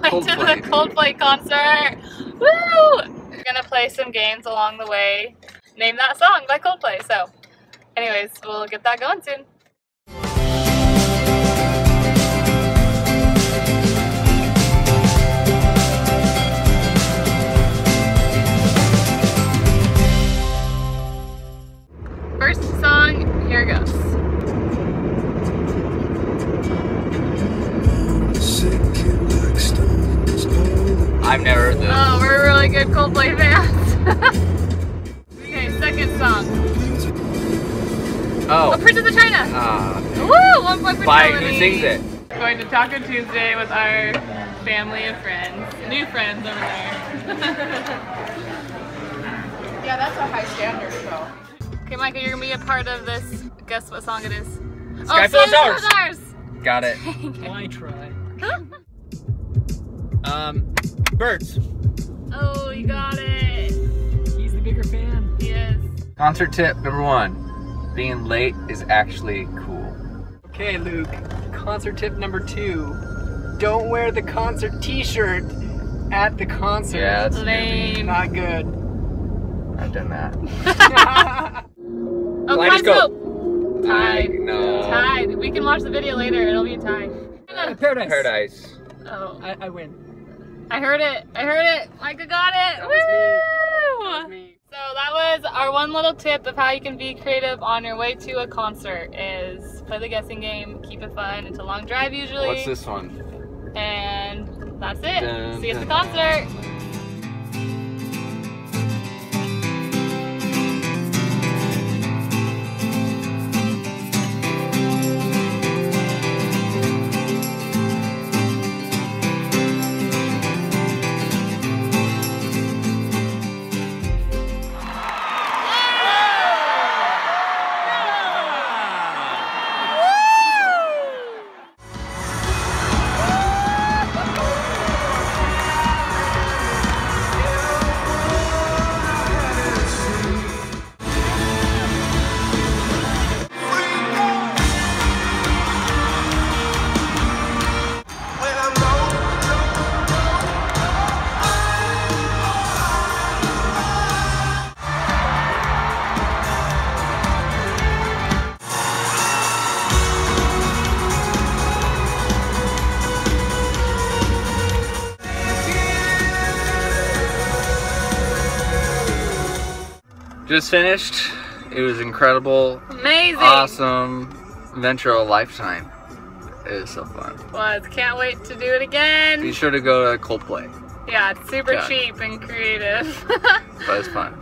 going to the Coldplay concert. Woo! We're gonna play some games along the way. Name that song by Coldplay. So, anyways, we'll get that going soon. First song, here goes. I've never heard this. Oh, we're really good Coldplay fans. okay, second song. Oh. Oh, Princess of China. Uh, Woo! One point for by Melanie. who sings it? Going to Taco Tuesday with our family and friends. New friends over there. Yeah, that's a high standard, though. okay, Micah, you're gonna be a part of this. Guess what song it is? Sky oh, Full of Sky Stars. Stars. Got it. Why try? Um, birds. oh, you got it. He's the bigger fan. Yes. Concert tip number one. Being late is actually cool. Okay, Luke. Concert tip number two. Don't wear the concert t-shirt at the concert. Yeah, that's Lame. Not good. I've done that. Oh, Kaleidoscope. Kaleidoscope. Tied. No. Tied. We can watch the video later. It'll be a tie. Paradise. Paradise. Oh, I, I win. I heard it. I heard it. Micah got it. That was me. Woo! That was me. So that was our one little tip of how you can be creative on your way to a concert is play the guessing game, keep it fun. It's a long drive usually. What's this one? And that's it. Dun, See you at the concert. Just finished. It was incredible. Amazing. Awesome. Adventure of a lifetime. It was so fun. Was can't wait to do it again. Be sure to go to Coldplay. Yeah, it's super Yeah. cheap and creative. But it's fun.